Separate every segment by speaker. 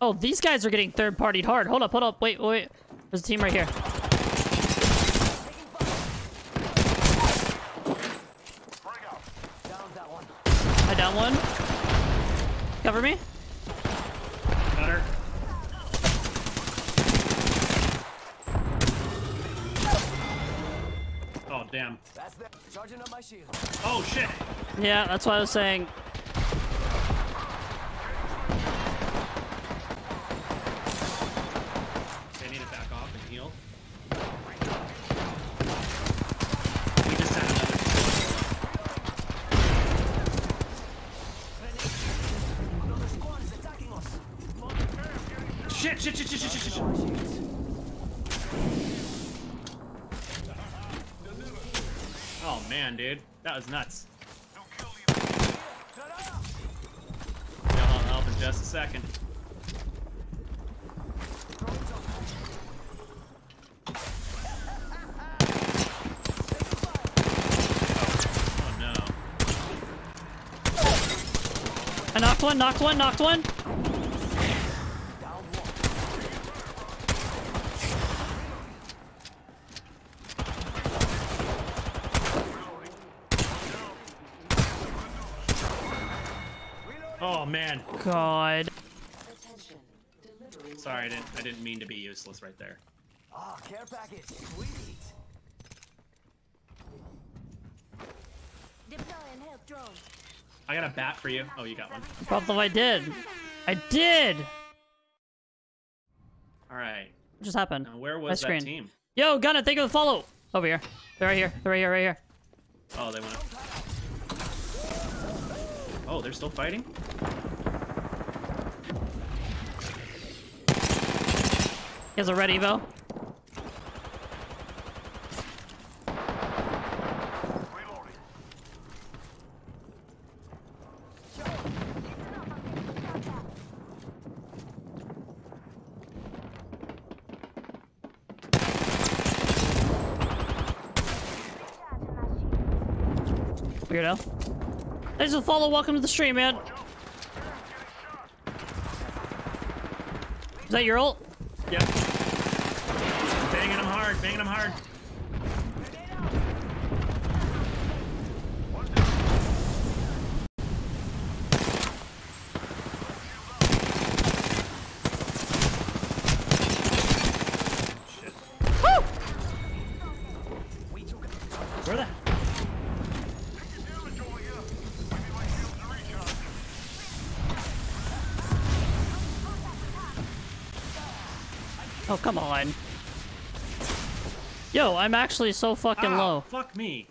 Speaker 1: Oh, these guys are getting third-partied hard. Hold up, hold up. Wait, wait. There's a team right here.
Speaker 2: Down that one.
Speaker 1: I down one. Cover me.
Speaker 3: Got her. Oh, damn.
Speaker 2: That's that. Charging up my shield.
Speaker 3: Oh, shit.
Speaker 1: Yeah, that's what I was saying.
Speaker 3: They need to back off and heal. We just had another
Speaker 2: Another squad is attacking us.
Speaker 3: Shit, shit, shit, shit, shit, shit, shit. Oh man, dude. That was nuts. I'll help in just a second. Oh no.
Speaker 1: I knocked one, knocked one, knocked one.
Speaker 3: Oh man.
Speaker 1: God.
Speaker 3: Sorry, I didn't I didn't mean to be useless right there.
Speaker 2: Ah, care package. Sweet.
Speaker 4: Deploying help drone.
Speaker 3: I got a bat for you. Oh, you got one.
Speaker 1: Probably I did. I did.
Speaker 3: All right.
Speaker 1: What just happened?
Speaker 3: Now where
Speaker 1: My
Speaker 3: was that
Speaker 1: screen.
Speaker 3: team?
Speaker 1: Yo, Gunna, thank you for the follow. Over here. They're right here. They're right here, right here.
Speaker 3: Oh, they went up. Oh, they're still fighting?
Speaker 1: He has a red Evo. Weirdo. Thanks for the follow. Welcome to the stream, man. Is that your ult?
Speaker 3: Yep. Hard, banging them hard.
Speaker 1: Oh, come on. Yo, I'm actually so fucking
Speaker 3: Ah,
Speaker 1: low.
Speaker 3: Fuck me.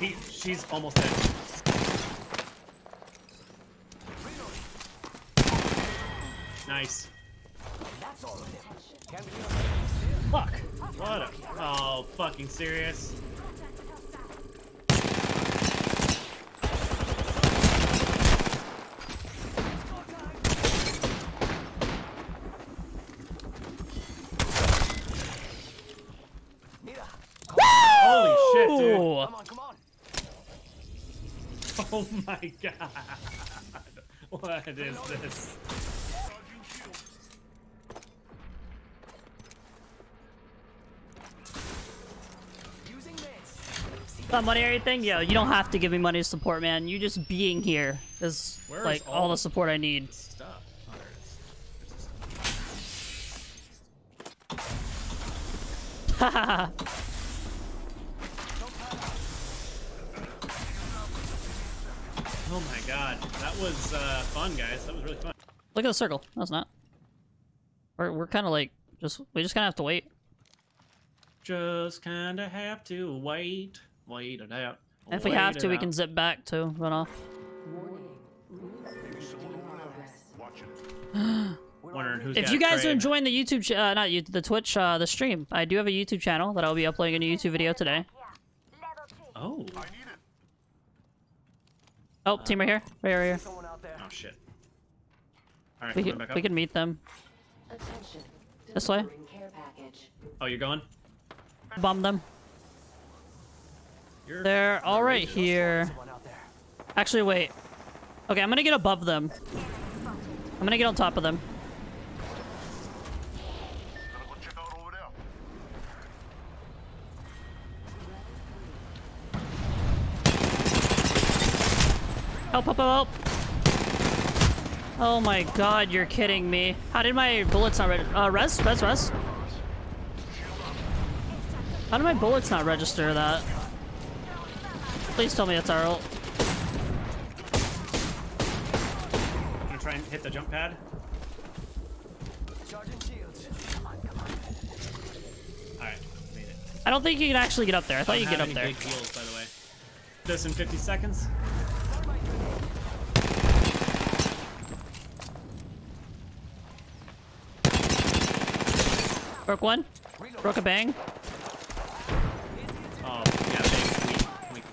Speaker 3: He, she's almost dead. Nice.
Speaker 2: That's all of it.
Speaker 3: Fuck. What a. Oh, fucking serious.
Speaker 2: Mira.
Speaker 3: Holy shit, dude.
Speaker 1: Ooh.
Speaker 2: Come on, come on.
Speaker 3: Oh my god. What is this?
Speaker 1: Money or anything? Yo, you don't have to give me money to support, man. You just being here is
Speaker 3: Where is
Speaker 1: like all,
Speaker 3: all
Speaker 1: the support I need.
Speaker 3: Stuff. Oh, is. Oh my god. That was uh, fun, guys. That was really fun.
Speaker 1: Look at the circle. No, it's not. We're, we're kind of like, just we just kind of have to wait.
Speaker 3: Just kinda have to wait. Wait it out.
Speaker 1: If we have to, we
Speaker 3: out.
Speaker 1: can zip back to run off.
Speaker 3: Wondering who's
Speaker 1: If you guys
Speaker 3: trade.
Speaker 1: are enjoying the YouTube, ch- uh, not you, the Twitch, uh, the stream, I do have a YouTube channel that I'll be uploading a new YouTube video today.
Speaker 3: Oh.
Speaker 1: Oh, team right here. Right here, right here.
Speaker 2: Someone out there.
Speaker 3: Oh shit. All right,
Speaker 1: We can,
Speaker 3: back up.
Speaker 1: we can meet them.
Speaker 5: Attention.
Speaker 1: This way?
Speaker 5: Delivering Care package.
Speaker 3: Oh, you're going?
Speaker 1: Bomb them. They're all right here. Actually, wait. Okay, I'm gonna get above them. I'm gonna get on top of them. Help, help, help, help! Oh my god, you're kidding me. How did my bullets not register? Uh, res? Res, res? How did my bullets not register that? Please tell me it's our ult.
Speaker 3: I'm gonna try and hit the jump pad.
Speaker 2: Charging shields. Come on, come on.
Speaker 3: All right, made it.
Speaker 1: I don't think you can actually get up there. I thought you could
Speaker 3: have
Speaker 1: get up there.
Speaker 3: Big heals, by the way. This in 50 seconds.
Speaker 1: Broke one. Broke a bang.
Speaker 3: Oh, yeah, big, weak, weak.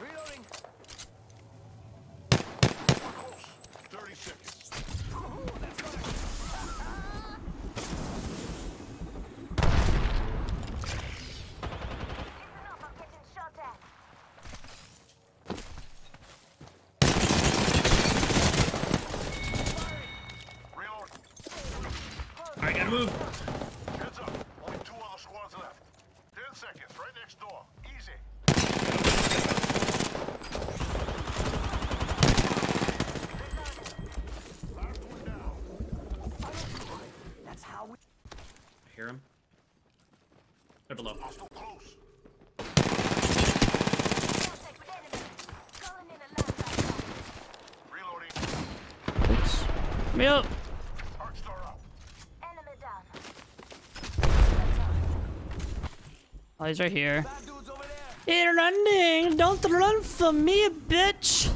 Speaker 2: Reloading.
Speaker 4: Close. 30 seconds. Reload.
Speaker 3: All right, gotta move.
Speaker 4: Heads up. Only two other squads left. 10 seconds. Right next door. Easy. Last one down.
Speaker 2: That's how we.
Speaker 3: I hear him. They're below.
Speaker 4: Hostile close. Reloading.
Speaker 1: Oops. Me up.
Speaker 4: Arc star out.
Speaker 1: Oh, he's right here.
Speaker 2: Bad dudes over there.
Speaker 1: Hey, running! Don't run from me, bitch!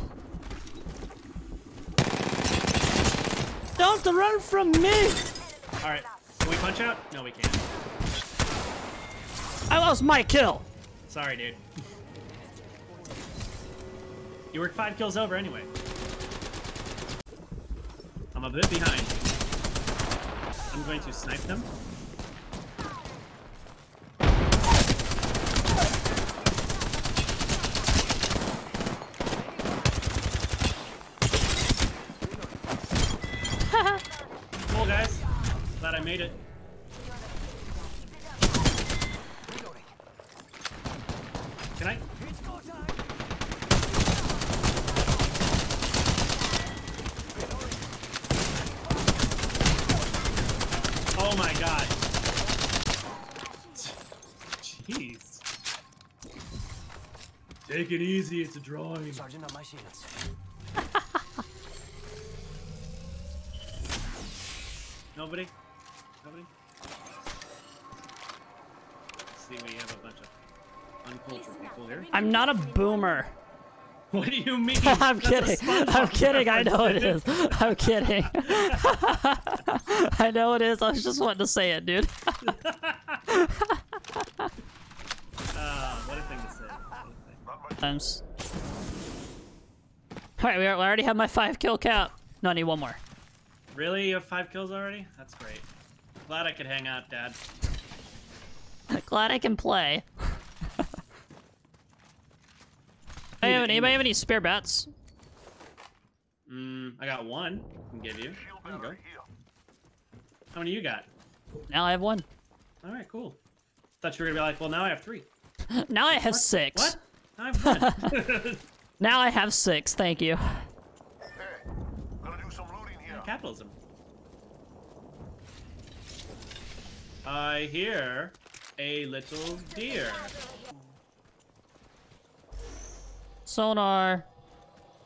Speaker 1: Don't run from me!
Speaker 3: All right, can we punch out? No, we can't.
Speaker 1: I lost my kill!
Speaker 3: Sorry, dude. You were five kills over anyway. I'm a bit behind. I'm going to snipe them. cool, guys. Glad I made it. Can I?
Speaker 2: It's go time.
Speaker 3: Oh my god. Jeez. Take it easy, it's a drawing.
Speaker 2: Charging up my shields.
Speaker 3: Nobody? Nobody? Let's see, we have a bunch of uncultured people here.
Speaker 1: I'm not a boomer.
Speaker 3: What do you mean?
Speaker 1: I'm
Speaker 3: That's
Speaker 1: kidding. I'm kidding. I know it is. I'm kidding. I know it is. I was just wanting to say it, dude.
Speaker 3: Ah, what a thing to say. What a thing.
Speaker 4: Not much.
Speaker 1: Times. Alright, we already have my five kill cap. No, I need one more.
Speaker 3: Really? You have five kills already? That's great. Glad I could hang out, Dad.
Speaker 1: Glad I can play. Hey, anybody have any spare bats?
Speaker 3: Mm, I got one. I can give you.
Speaker 4: Shield
Speaker 3: There you go. How many you got?
Speaker 1: Now I have one.
Speaker 3: All right, cool. Thought you were gonna be like, well, now I have three.
Speaker 1: Now I have six.
Speaker 3: What? Now I have one.
Speaker 1: Now I have six. Thank you.
Speaker 4: Hey, gonna do some looting here.
Speaker 3: Capitalism. I hear a little deer.
Speaker 1: Sonar.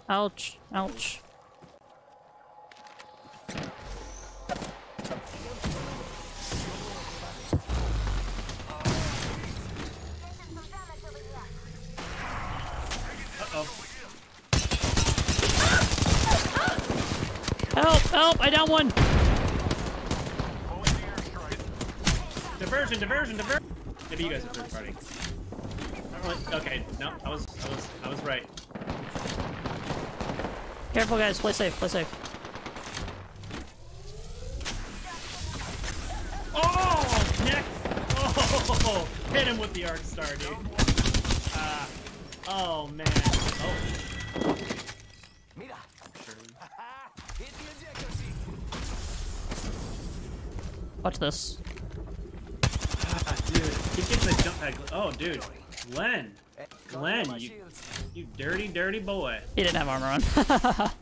Speaker 1: Ouch. Ouch. Help! Help! I down one.
Speaker 3: Diversion, diversion, diversion. Maybe you guys are third party. Okay, no, I was, I was, I was right.
Speaker 1: Careful, guys. Play safe. Play safe.
Speaker 3: Oh, neck! Oh, hit him with the arc star, dude. Ah, oh man. Oh,
Speaker 2: Mira. Hit the ejector seat.
Speaker 1: Watch this.
Speaker 3: Keep getting the jump pad. Oh, dude, Glenn, Glenn, you, you dirty, dirty boy.
Speaker 1: He didn't have armor on.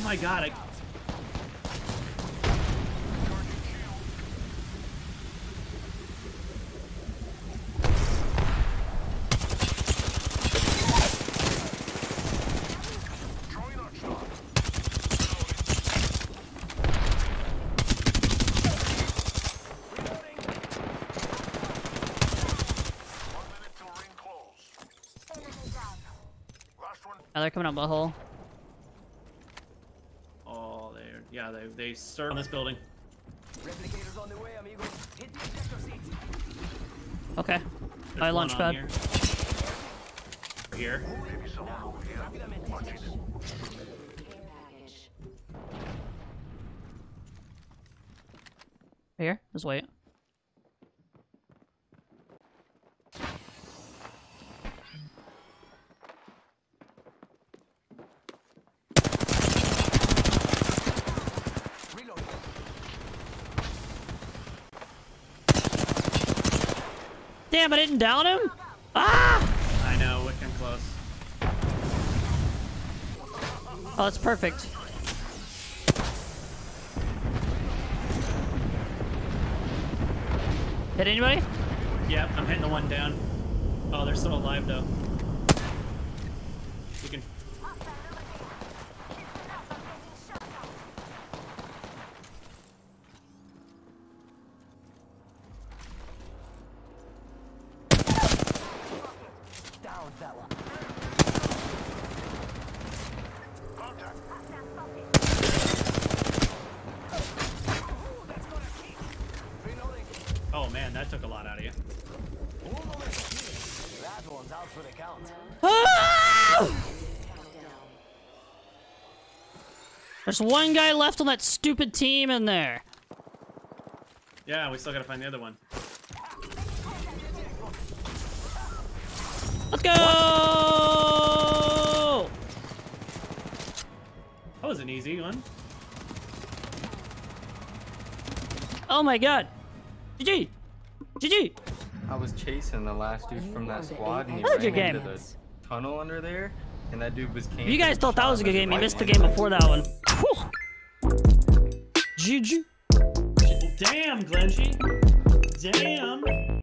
Speaker 3: Oh my god, I.
Speaker 4: Throwing arc star.
Speaker 2: Reloading.
Speaker 4: One minute till ring close. Last one.
Speaker 1: now they're coming up the hole.
Speaker 3: Oh, they, yeah, they, they serve on this building.
Speaker 2: Replicators on the way, amigos. Hit the ejector seat.
Speaker 1: Okay.
Speaker 3: There's
Speaker 1: My
Speaker 3: one
Speaker 1: launch pad.
Speaker 3: Here. Here.
Speaker 4: Maybe over here.
Speaker 2: Rápidamente.
Speaker 4: Watching it.
Speaker 5: Care package.
Speaker 1: Here. Just wait.
Speaker 2: Reloading.
Speaker 1: Damn! I didn't down him. Ah!
Speaker 3: I know, we came close.
Speaker 1: Oh, that's perfect. Hit anybody?
Speaker 3: Yep, I'm hitting the one down. Oh, they're still alive though. You can.
Speaker 2: Down, fella.
Speaker 4: Contact.
Speaker 2: That's gonna kick. Reloading.
Speaker 3: Oh man, that took a lot out of you.
Speaker 2: That one's out for the count.
Speaker 1: There's one guy left on that stupid team in there.
Speaker 3: Yeah, we still gotta find the other one.
Speaker 1: Let's go!
Speaker 3: That was an easy one.
Speaker 1: Oh my god. GG! GG!
Speaker 6: I was chasing the last dude from that squad, and he
Speaker 1: How'd
Speaker 6: ran
Speaker 1: you
Speaker 6: into
Speaker 1: game?
Speaker 6: the tunnel under there, and that dude was camping.
Speaker 1: You guys thought that was a good game. You missed the game before that one. Whew. GG.
Speaker 3: Damn, Glenjii. Damn.